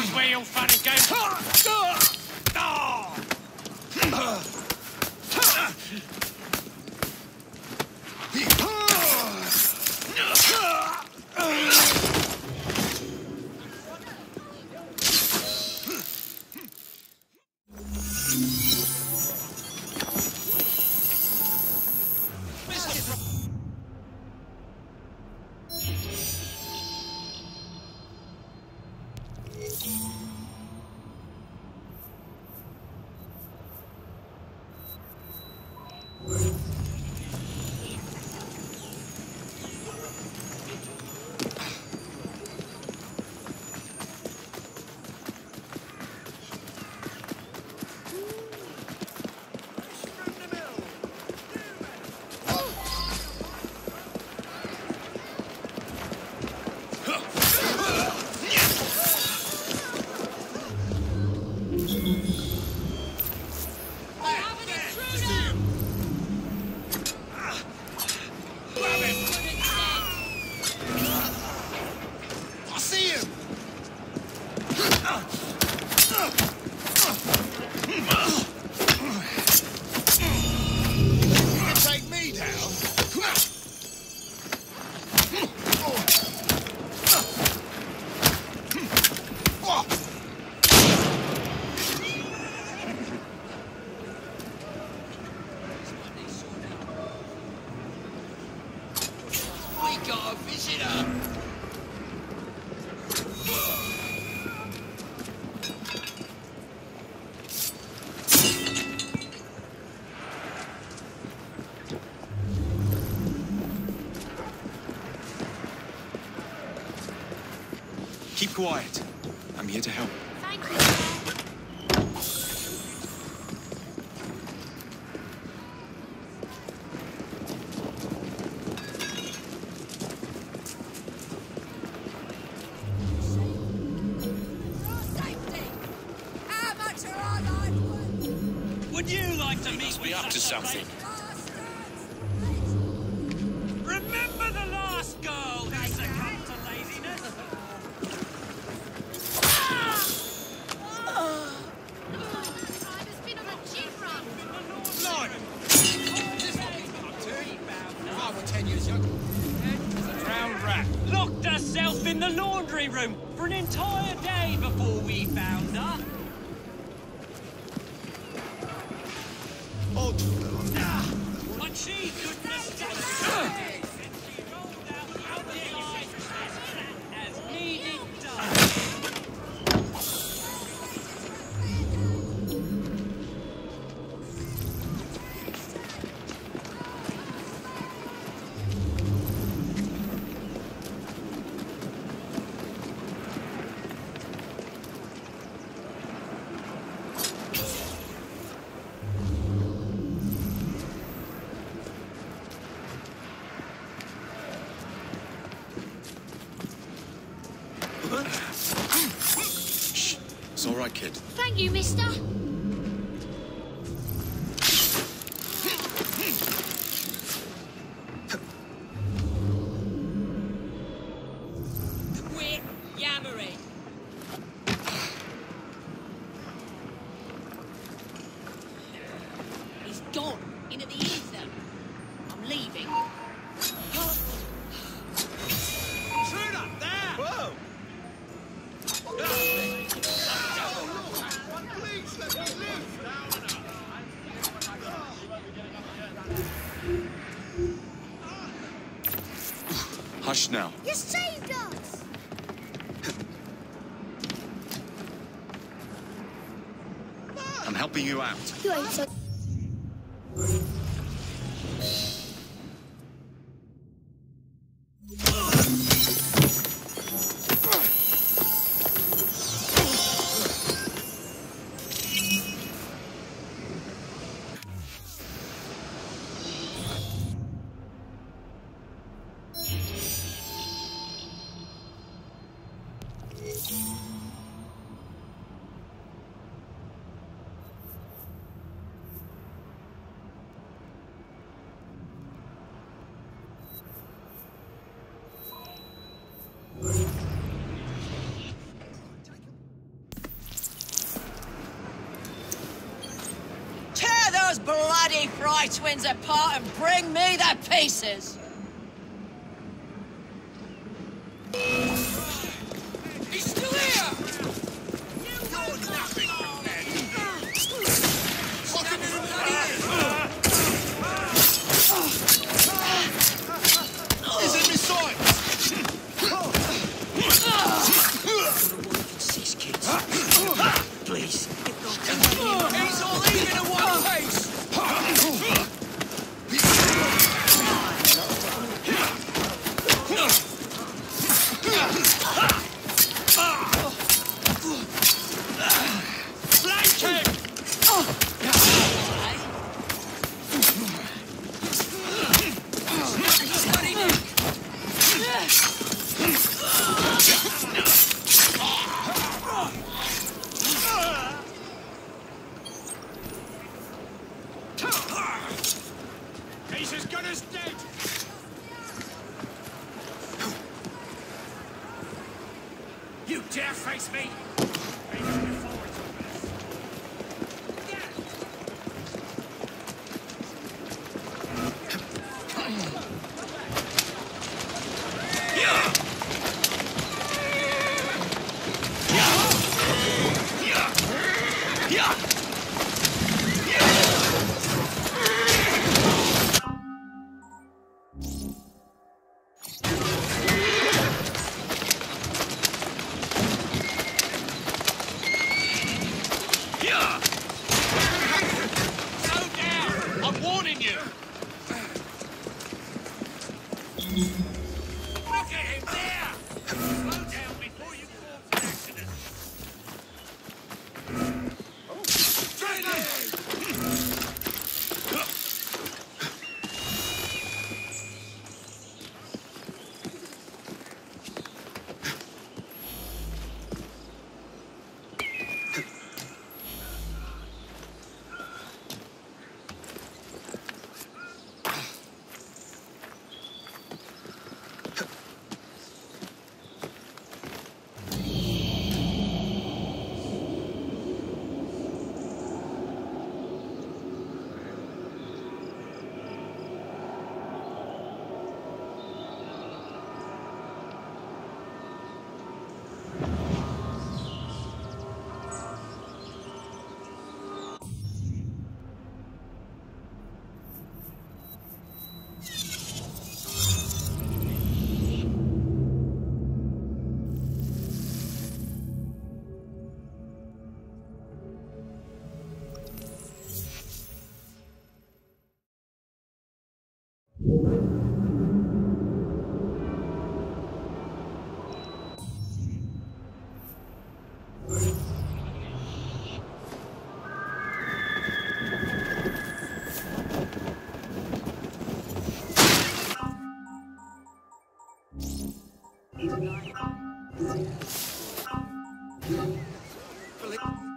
Is where your fun and visitor. Keep quiet. I'm here to help. You like to meet must be up to something. Remember the last girl who succumbed to laziness? I've been on a gym run. Blimey! This what he's got up to. Five or ten years younger. Drowned rat. Locked herself in the laundry room for an entire day before we found her. Odd fella. But she kid. Thank you, mister. Now. You saved us. I'm helping you out. You ain't so. those bloody Frye twins apart and bring me their pieces! Jeff, face me. Tchau.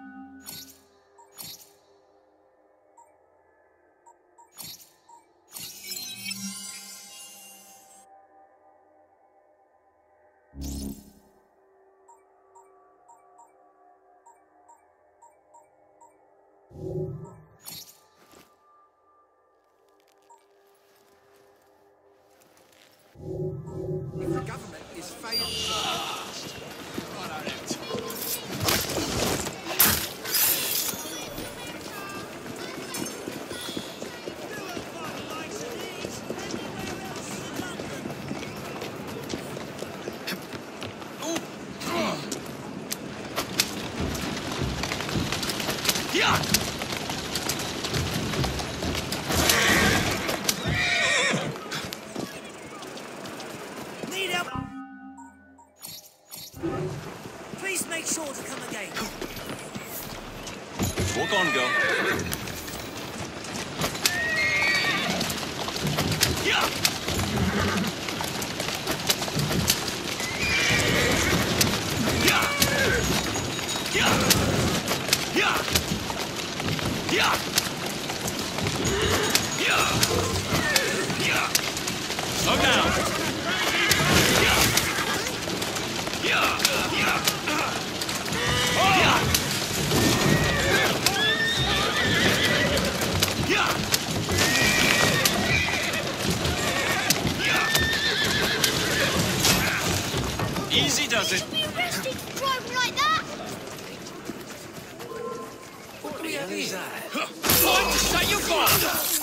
Do we have shut your this?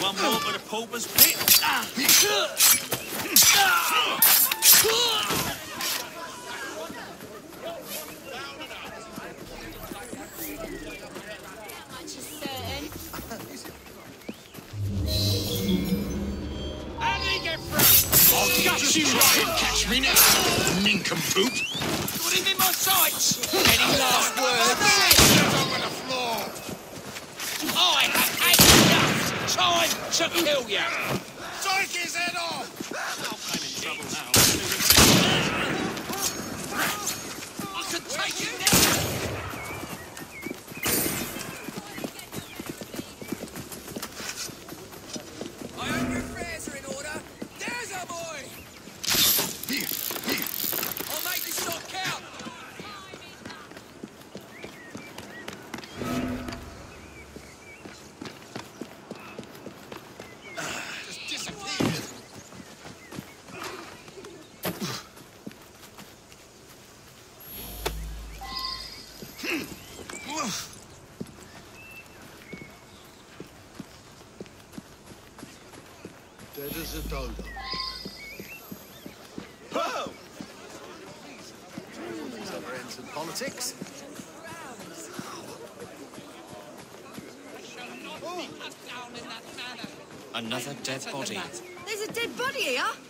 One more for the pauper's pit. I'll gut you right. Catch me now, nincompoop. Put him in my sights. Any last words? Over the floor. I have had enough time to kill you. Strike his head off. I can take you now. I hope your prayers are in order. There's a boy. Here, here. I'll make this shot count. Just disappeared. Dead as a dodo. Whoa! Never ends in politics. Another dead body. There's a dead body here.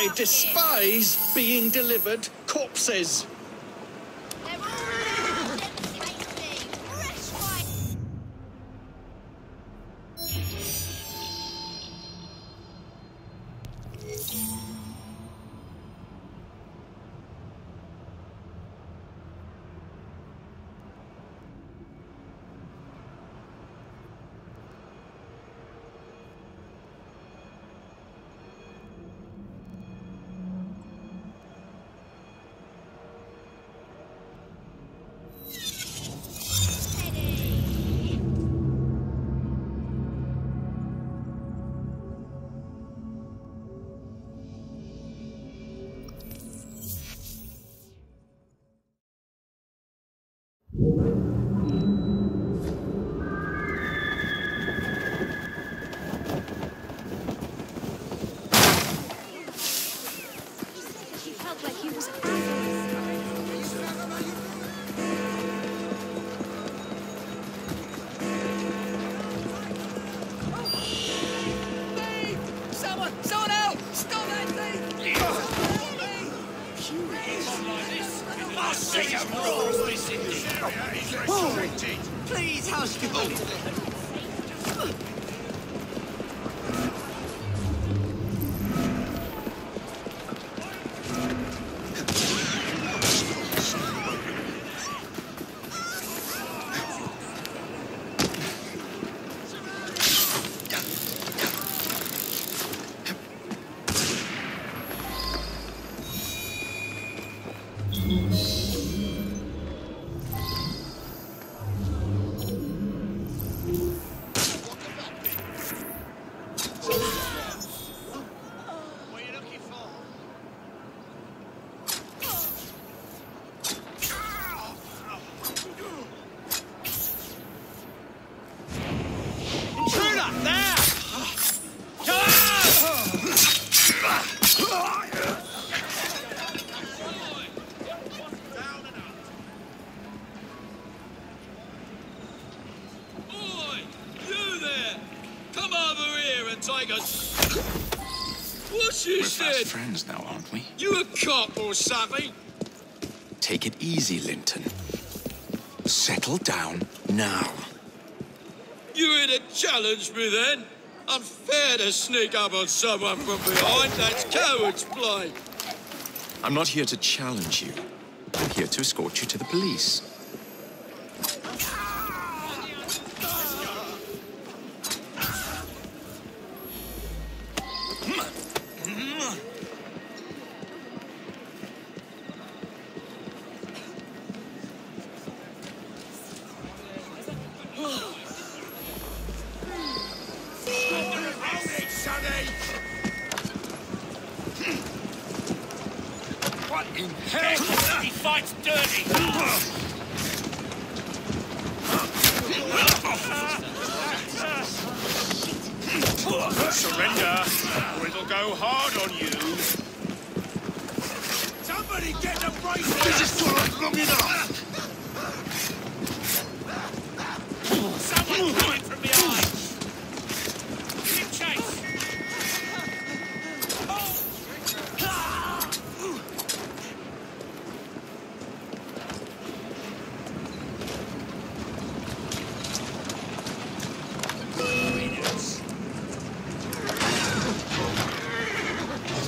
I despise being delivered corpses. I'll see rules this in this area is restricted. Please, housekeeper. And. What's you We're fast friends now, aren't we? You a cop or something? Take it easy, Linton. Settle down now. You here to challenge me then? Unfair to sneak up on someone from behind. That's coward's play. I'm not here to challenge you. I'm here to escort you to the police. Surrender, or it'll go hard on you. Somebody get the bracelet! This is long enough! Someone coming from behind. Give chase.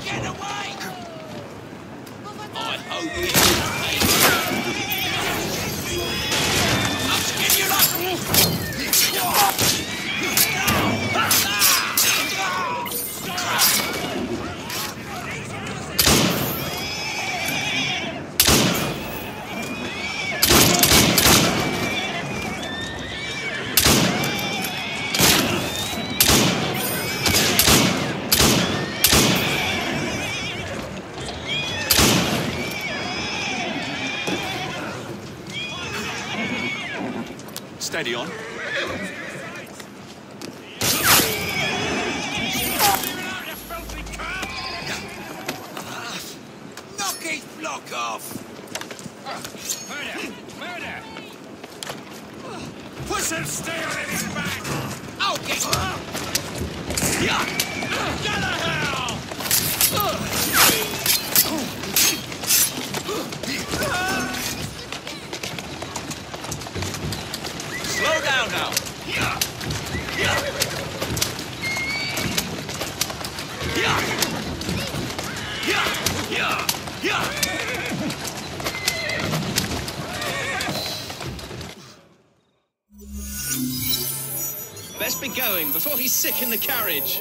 Get away! I hope you Steady on. Knock his block off! Murder! Murder! Put some steel his back! I'll get! Get Best be going before he's sick in the carriage.